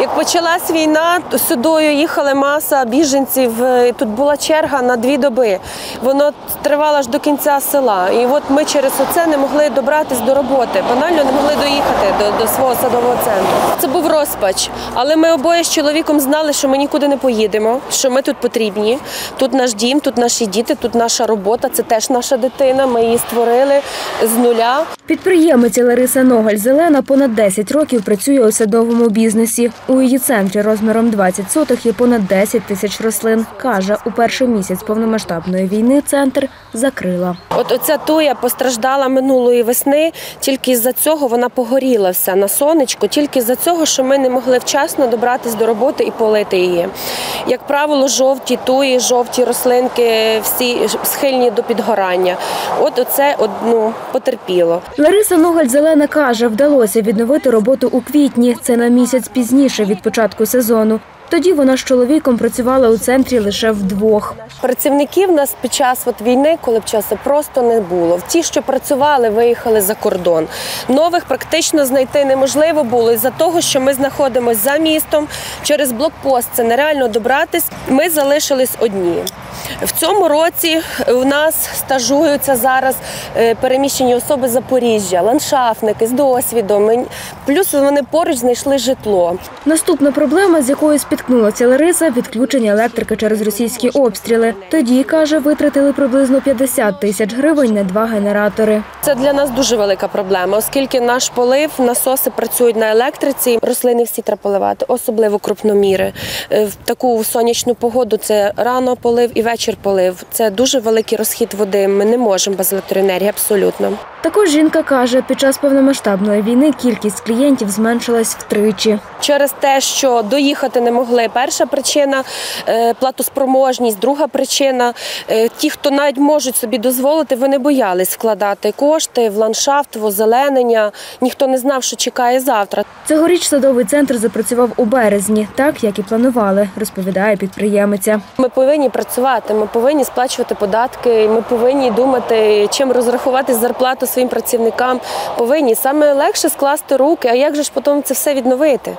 Як почалась війна, сюдою їхали маса біженців. е, Тут була черга на дві доби. Воно тривало аж до кінця села. І от ми через оце не могли добратись до роботи. Банально не могли доїхати до, до свого садового центру. Це був розпач. Але ми обоє з чоловіком знали, що ми нікуди не поїдемо, що ми тут потрібні. Тут наш дім, тут наші діти, тут наша робота. Це теж наша дитина. Ми її створили з нуля. Підприємиця Лариса Ногаль Зелена понад 10 років працює у садовому бізнесі. У її центрі розміром 20 сотих є понад 10 тисяч рослин. Каже, у перший місяць повномасштабної війни центр закрила. От оця туя постраждала минулої весни. Тільки з-за цього вона погоріла вся на сонечку, тільки з-за цього, що ми не могли вчасно добратись до роботи і полити її. Як правило, жовті туї, жовті рослинки, всі схильні до підгорання. От оце одну потерпіло. Лариса Ногаль Зелена каже, вдалося відновити роботу у квітні. Це на місяць пізніше від початку сезону. Тоді вона з чоловіком працювала у центрі лише вдвох. Працівників нас під час от війни, коли б часу просто не було. Ті, що працювали, виїхали за кордон. Нових практично знайти неможливо було із-за того, що ми знаходимося за містом через блокпост. Це нереально добратись. Ми залишились одні. В цьому році у нас стажуються зараз е, переміщені особи з Запоріжжя, ландшафтники з досвідом. Плюс вони поруч знайшли житло. Наступна проблема, з якою спіткнулася Лариса – відключення електрики через російські обстріли. Тоді, каже, витратили приблизно 50 тисяч гривень на два генератори. Це для нас дуже велика проблема, оскільки наш полив, насоси працюють на електриці. Рослини всі треба поливати, особливо крупноміри. Е, В таку сонячну погоду це рано полив і вечір полив. Це дуже великий розхід води. Ми не можемо без електроенергії абсолютно. Також жінка каже, під час повномасштабної війни кількість клієнтів зменшилась втричі. Через те, що доїхати не могли. Перша причина е, платоспроможність, друга причина е, ті, хто навіть можуть собі дозволити, вони боялись вкладати кошти в ландшафт, в озеленення. Ніхто не знав, що чекає завтра. Цьогоріч садовий центр запрацював у березні, так як і планували, розповідає підприємиця. Ми повинні працювати, ми повинні сплачувати податки, ми повинні думати, чим розрахувати зарплату своїм працівникам. Повинні саме легше скласти руки. А як же ж потім це все відновити?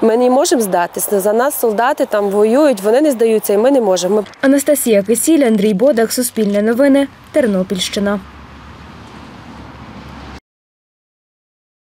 Ми не можемо здатися. За нас солдати там воюють, вони не здаються, і ми не можемо. Анастасія Кисіль, Андрій Бодак, Суспільне новини, Тернопільщина.